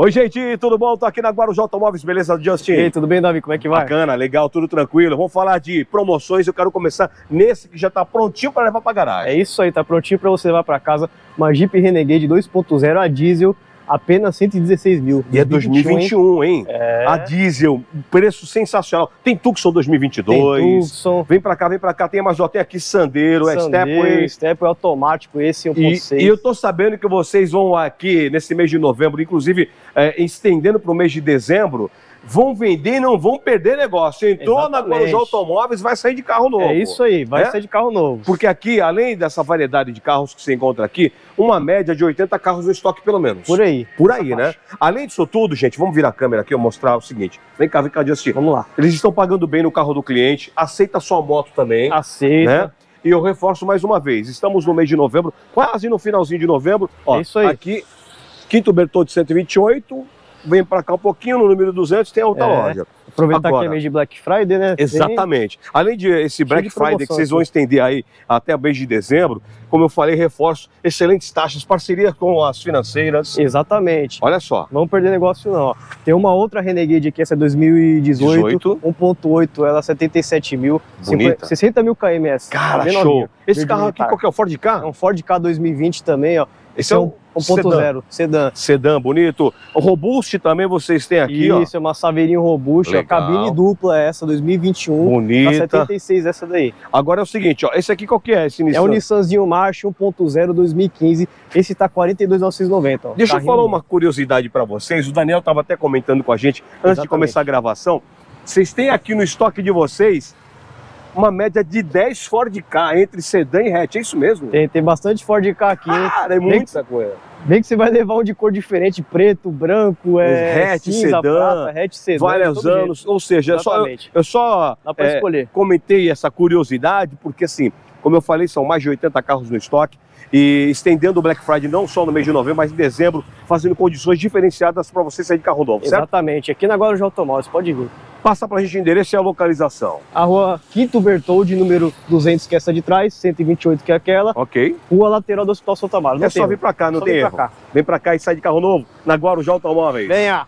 Oi, gente, tudo bom? Tô aqui na Guarujá Automóveis, beleza, Justin? E aí, tudo bem, Davi? Como é que vai? Bacana, legal, tudo tranquilo. Vamos falar de promoções. Eu quero começar nesse que já tá prontinho para levar para garagem. É isso aí, tá prontinho para você levar para casa uma Jeep Renegade 2.0 a diesel apenas 116 mil. E é 2021, hein? É. A diesel, preço sensacional. Tem Tucson 2022. Tem Tucson. Vem pra cá, vem pra cá. Tem mais, ó, tem aqui Sandero, é Stepway. Stepway automático, esse 1.6. E, e eu tô sabendo que vocês vão aqui nesse mês de novembro, inclusive é, estendendo pro mês de dezembro, vão vender e não vão perder negócio. Entrou Exatamente. na Guarujá Automóveis, vai sair de carro novo. É isso aí, vai É? sair de carro novo. Porque aqui, além dessa variedade de carros que você encontra aqui, uma média de 80 carros no estoque pelo menos. Por aí. Por aí, né? faixa. Além disso tudo, gente, vamos virar a câmera aqui e mostrar o seguinte. Vem cá, vem cá, Justin. Vamos lá. Eles estão pagando bem no carro do cliente, aceita sua moto também, Aceita. né? E eu reforço mais uma vez, estamos no mês de novembro, quase no finalzinho de novembro. Ó, É isso aí. Aqui, Quinto Bertoldo 128, vem pra cá um pouquinho, no número 200 tem a outra É. loja. Aproveitar Agora. que é mês de Black Friday, né? Tem- Exatamente. Além de esse Black de Friday que vocês vão estender aí até o mês de dezembro, como eu falei, reforço, excelentes taxas, parceria com as financeiras. Exatamente. Olha só, Não perder negócio não. Tem uma outra Renegade aqui, essa é 2018, 18. 1.8, ela 77 mil, Bonita. 50 60 mil KMS. cara, show. Esse carro aqui, qual que é o Ford É K? um Ford K 2020 também, ó. Esse é um 1.0, sedã. Sedã bonito. O Robust também vocês têm aqui, ó. Isso, é uma saveirinho robusta, ó, cabine dupla essa, 2021. Tá Bonita. 76 essa daí. Agora é o seguinte, ó. Esse aqui qual que é? Esse Nissan? É o Nissanzinho March 1.0 2015. Esse tá 42.990, ó. Deixa eu Carrinho falar uma curiosidade pra vocês. O Daniel estava até comentando com a gente antes de Exatamente. começar a gravação. Vocês têm aqui no estoque de vocês uma média de 10 Ford K entre sedã e hatch. É isso mesmo? Tem, tem bastante Ford K aqui, hein? Cara, é muita coisa. Vem que você vai levar um de cor diferente, preto, branco, é, Hatch, cinza, sedã, prata, hatch, sedã. Vários anos. Ou seja, eu só, eu, Exatamente. eu só é, escolher. comentei essa curiosidade porque, assim, como eu falei, são mais de 80 carros no estoque e estendendo o Black Friday não só no mês de novembro, mas em dezembro, fazendo condições diferenciadas para você sair de carro novo, certo? Exatamente. Aqui na Guarujá Automóveis, pode vir. Passa pra gente o endereço e a localização. A rua Quinto Bertoldi, número 200, que é essa de trás, 128, que é aquela. Ok? Rua lateral do Hospital Santa Amaro. É só vir pra cá, não Só tem vir erro. pra cá. Vem pra cá e sai de carro novo na Guarujá Automóveis. Venha!